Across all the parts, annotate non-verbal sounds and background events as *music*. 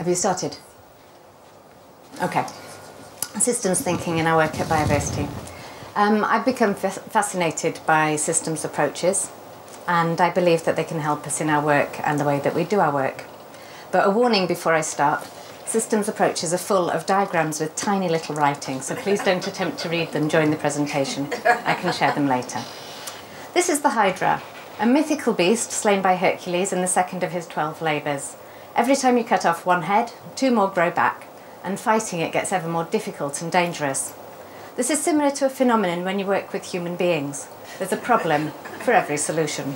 Have you started? Okay. Systems thinking in our work at Bioversity. Um, I've become fascinated by systems approaches, and I believe that they can help us in our work and the way that we do our work. But a warning before I start systems approaches are full of diagrams with tiny little writing, so please don't attempt to read them during the presentation. I can share them later. This is the Hydra, a mythical beast slain by Hercules in the second of his twelve labours. Every time you cut off one head, two more grow back, and fighting it gets ever more difficult and dangerous. This is similar to a phenomenon when you work with human beings. There's a problem for every solution.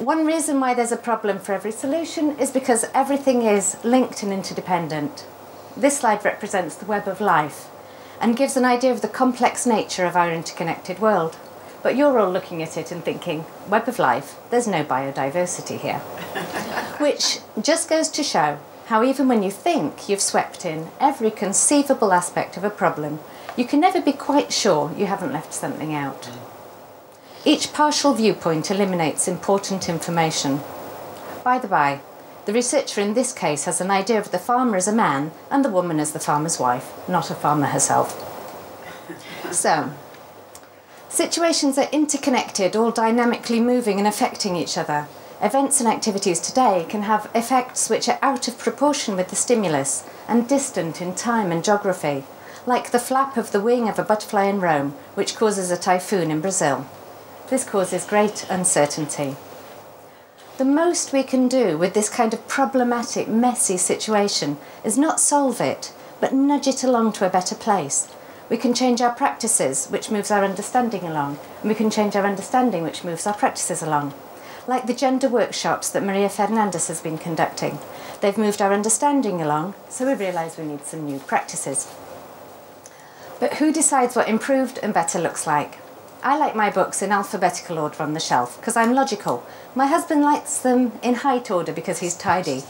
One reason why there's a problem for every solution is because everything is linked and interdependent. This slide represents the web of life and gives an idea of the complex nature of our interconnected world. But you're all looking at it and thinking, web of life, there's no biodiversity here. *laughs* Which just goes to show how even when you think you've swept in every conceivable aspect of a problem, you can never be quite sure you haven't left something out. Each partial viewpoint eliminates important information. By the by, the researcher in this case has an idea of the farmer as a man and the woman as the farmer's wife, not a farmer herself. So, situations are interconnected, all dynamically moving and affecting each other events and activities today can have effects which are out of proportion with the stimulus and distant in time and geography, like the flap of the wing of a butterfly in Rome, which causes a typhoon in Brazil. This causes great uncertainty. The most we can do with this kind of problematic, messy situation is not solve it, but nudge it along to a better place. We can change our practices, which moves our understanding along, and we can change our understanding, which moves our practices along like the gender workshops that Maria Fernandez has been conducting. They've moved our understanding along, so we realise we need some new practices. But who decides what improved and better looks like? I like my books in alphabetical order on the shelf because I'm logical. My husband likes them in height order because he's tidy.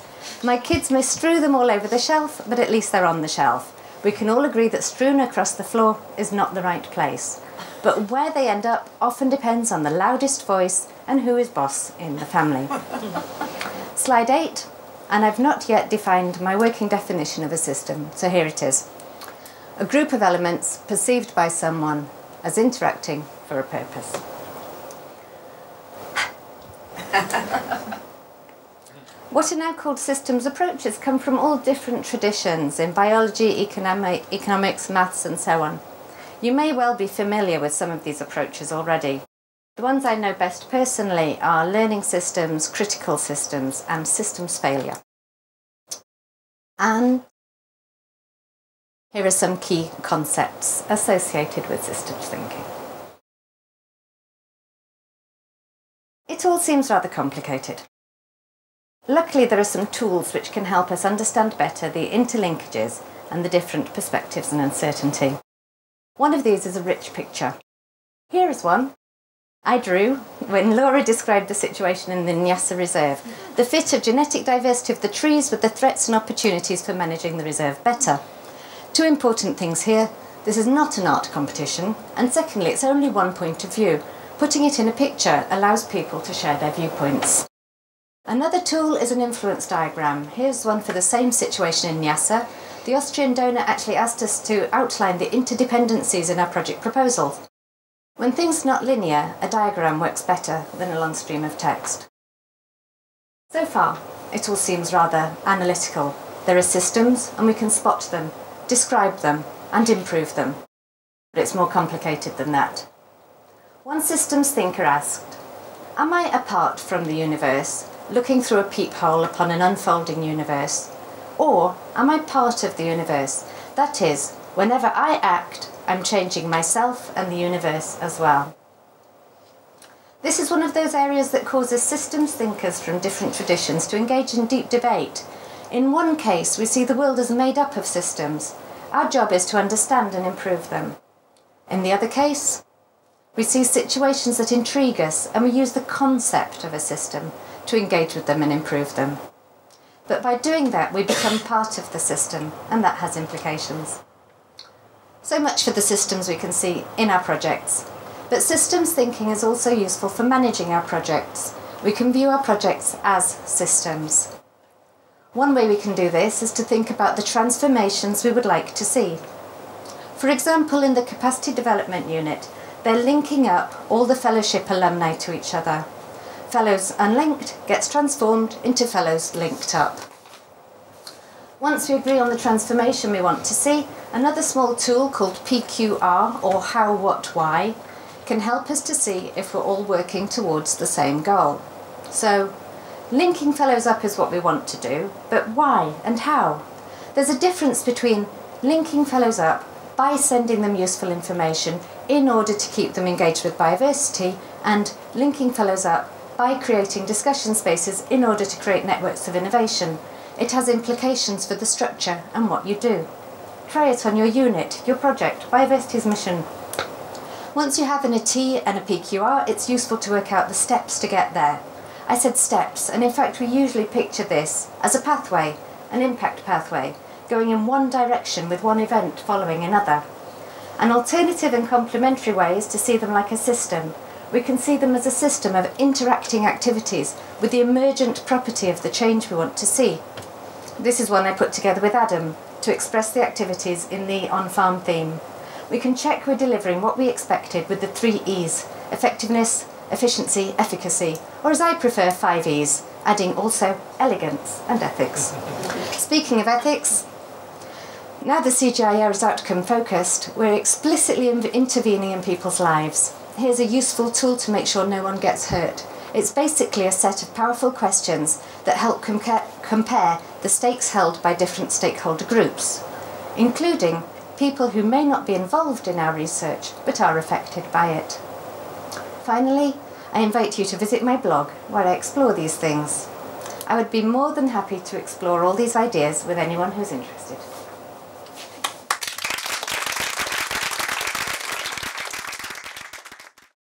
My kids may strew them all over the shelf, but at least they're on the shelf. We can all agree that strewn across the floor is not the right place. But where they end up often depends on the loudest voice and who is boss in the family. *laughs* Slide 8, and I've not yet defined my working definition of a system, so here it is. A group of elements perceived by someone as interacting for a purpose. *laughs* what are now called systems approaches come from all different traditions in biology, economic, economics, maths, and so on. You may well be familiar with some of these approaches already. The ones I know best personally are learning systems, critical systems, and systems failure. And here are some key concepts associated with systems thinking. It all seems rather complicated. Luckily, there are some tools which can help us understand better the interlinkages and the different perspectives and uncertainty. One of these is a rich picture. Here is one I drew when Laura described the situation in the Nyasa Reserve. The fit of genetic diversity of the trees with the threats and opportunities for managing the reserve better. Two important things here. This is not an art competition, and secondly, it's only one point of view. Putting it in a picture allows people to share their viewpoints. Another tool is an influence diagram. Here's one for the same situation in Nyasa, the Austrian donor actually asked us to outline the interdependencies in our project proposal. When things are not linear, a diagram works better than a long stream of text. So far, it all seems rather analytical. There are systems, and we can spot them, describe them, and improve them. But it's more complicated than that. One systems thinker asked, Am I apart from the universe, looking through a peephole upon an unfolding universe? Or am I part of the universe? That is, whenever I act, I'm changing myself and the universe as well. This is one of those areas that causes systems thinkers from different traditions to engage in deep debate. In one case, we see the world as made up of systems. Our job is to understand and improve them. In the other case, we see situations that intrigue us and we use the concept of a system to engage with them and improve them. But by doing that, we become part of the system, and that has implications. So much for the systems we can see in our projects. But systems thinking is also useful for managing our projects. We can view our projects as systems. One way we can do this is to think about the transformations we would like to see. For example, in the Capacity Development Unit, they're linking up all the fellowship alumni to each other. Fellows unlinked gets transformed into fellows linked up. Once we agree on the transformation we want to see, another small tool called PQR, or How, What, Why, can help us to see if we're all working towards the same goal. So, linking fellows up is what we want to do, but why and how? There's a difference between linking fellows up by sending them useful information in order to keep them engaged with biodiversity and linking fellows up by creating discussion spaces in order to create networks of innovation. It has implications for the structure and what you do. Try it on your unit, your project, Bioversity's mission. Once you have an AT and a PQR, it's useful to work out the steps to get there. I said steps, and in fact we usually picture this as a pathway, an impact pathway, going in one direction with one event following another. An alternative and complementary way is to see them like a system. We can see them as a system of interacting activities with the emergent property of the change we want to see. This is one I put together with Adam to express the activities in the on-farm theme. We can check we're delivering what we expected with the three E's, effectiveness, efficiency, efficacy, or as I prefer, five E's, adding also elegance and ethics. *laughs* Speaking of ethics, now the CGIAR is outcome focused, we're explicitly intervening in people's lives. Here's a useful tool to make sure no one gets hurt. It's basically a set of powerful questions that help compare the stakes held by different stakeholder groups, including people who may not be involved in our research but are affected by it. Finally, I invite you to visit my blog where I explore these things. I would be more than happy to explore all these ideas with anyone who's interested.